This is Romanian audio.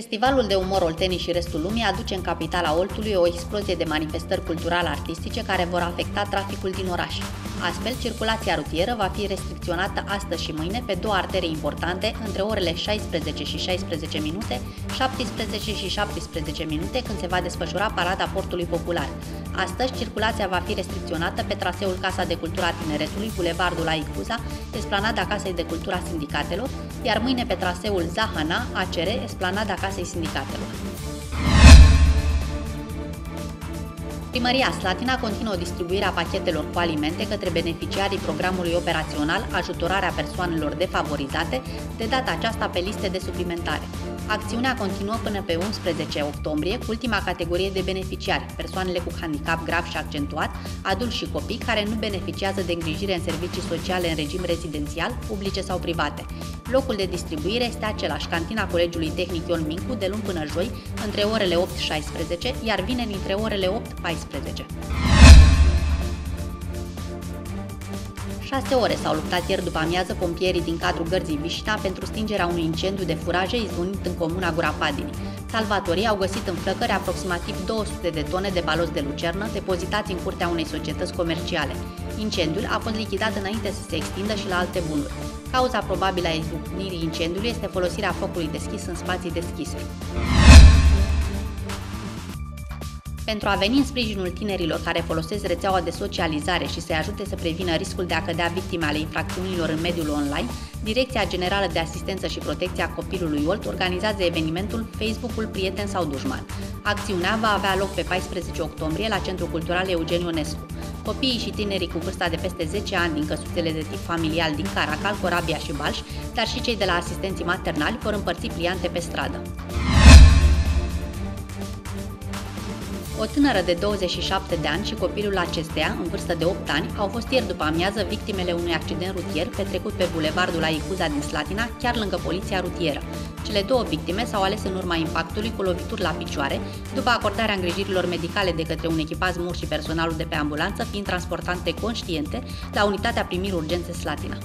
Festivalul de umor Oltenii și restul lumii aduce în capitala Oltului o explozie de manifestări cultural-artistice care vor afecta traficul din oraș. Astfel, circulația rutieră va fi restricționată astăzi și mâine pe două artere importante între orele 16 și 16 minute, 17 și 17 minute când se va desfășura parada portului popular. Astăzi, circulația va fi restricționată pe traseul Casa de Cultura Tineretului, Bulevardul Aicuza, Esplanada Casei de Cultura Sindicatelor, iar mâine pe traseul Zahana, ACR, Esplanada Casei Sindicatelor. Primăria Slatina continuă distribuirea pachetelor cu alimente către beneficiarii programului operațional Ajutorarea persoanelor defavorizate, de data aceasta pe liste de suplimentare. Acțiunea continuă până pe 11 octombrie cu ultima categorie de beneficiari, persoanele cu handicap grav și accentuat, adulți și copii care nu beneficiază de îngrijire în servicii sociale în regim rezidențial, publice sau private. Locul de distribuire este același, cantina Colegiului Tehnic Ion Mincu, de luni până joi, între orele 8-16, iar vineri între orele 8-14. 6 ore s-au luptat ieri după amiază pompierii din cadrul gărzii Vișta pentru stingerea unui incendiu de furaje izbunit în comuna Gurapadini. Salvatorii au găsit în flăcări aproximativ 200 de tone de balos de lucernă depozitați în curtea unei societăți comerciale. Incendiul a fost lichidat înainte să se extindă și la alte bunuri. Cauza probabilă a izbucnirii incendiului este folosirea focului deschis în spații deschise. Pentru a veni în sprijinul tinerilor care folosesc rețeaua de socializare și să-i ajute să prevină riscul de a cădea victime ale infracțiunilor în mediul online, Direcția Generală de Asistență și Protecția Copilului Olt organizează evenimentul Facebook-ul Prieten sau Dușman. Acțiunea va avea loc pe 14 octombrie la Centrul Cultural Eugen Ionescu. Copiii și tinerii cu vârsta de peste 10 ani din căsuțele de tip familial din Caracal, Corabia și Balș, dar și cei de la asistenții maternali vor împărți pliante pe stradă. O tânără de 27 de ani și copilul acesteia, în vârstă de 8 ani, au fost ieri după amiază victimele unui accident rutier petrecut pe bulevardul Aicuza din Slatina, chiar lângă poliția rutieră. Cele două victime s-au ales în urma impactului cu lovituri la picioare, după acordarea îngrijirilor medicale de către un echipaj mur și personalul de pe ambulanță fiind transportate conștiente la unitatea primiri urgențe Slatina.